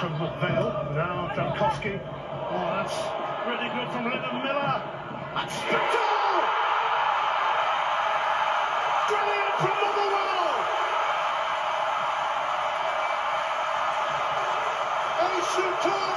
from McVale. Now Jankowski. Oh, that's really good from Lennon Miller. That's Spittle! Brilliant from Motherwell! A shooter!